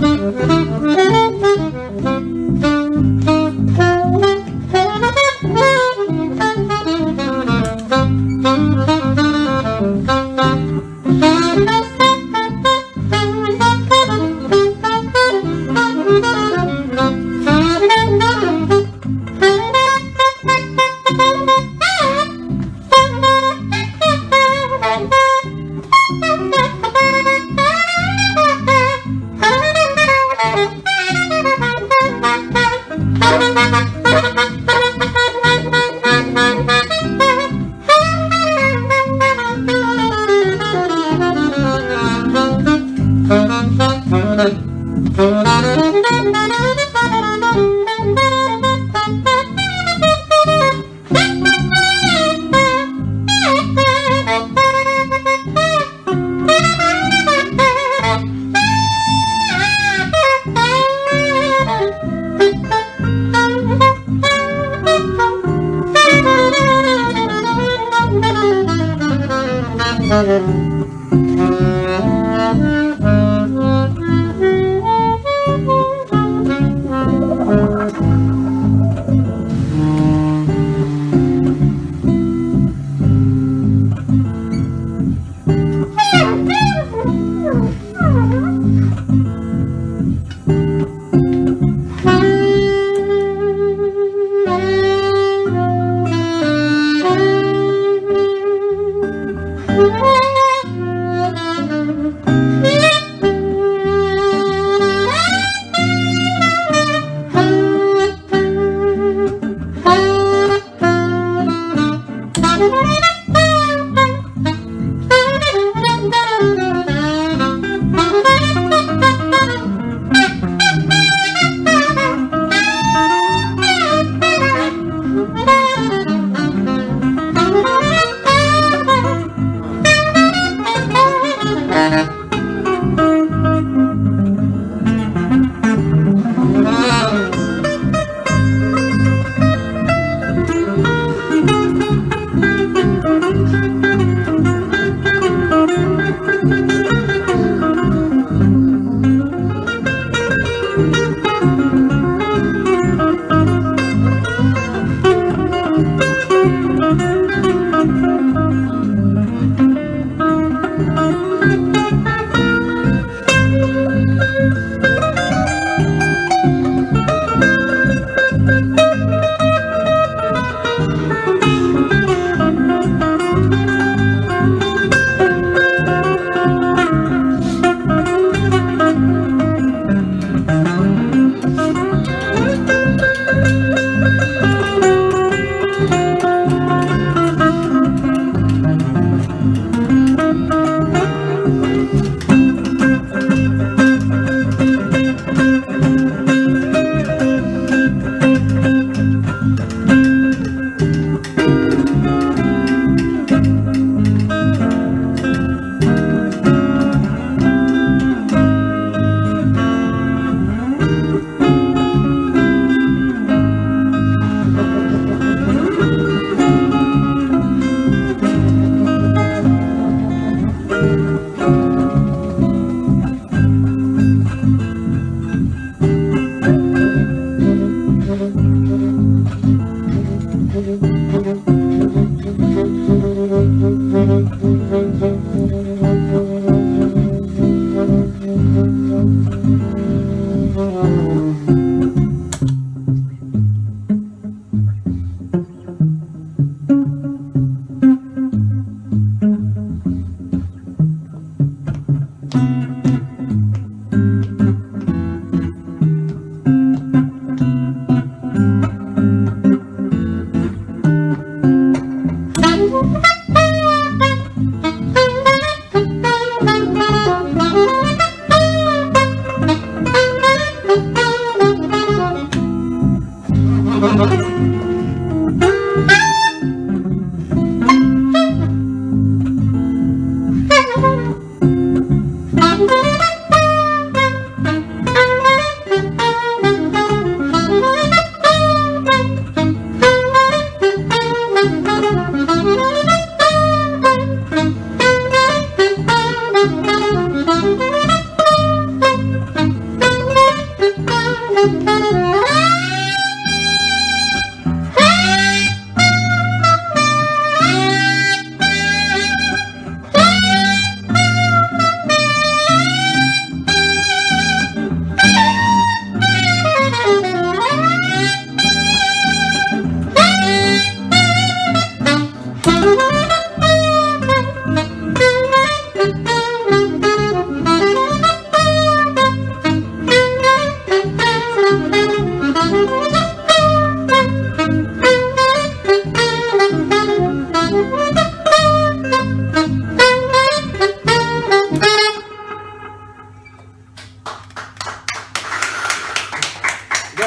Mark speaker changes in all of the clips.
Speaker 1: Thank you. Thank. Thank you.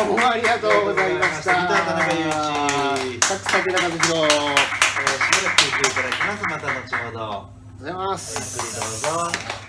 Speaker 1: どうもあり
Speaker 2: がとうございました。田中裕一、佐久
Speaker 1: 崎中美弘、えー、し
Speaker 2: ばらく休憩いただきます。また後ほど。ございます。ゆっくりどうぞ。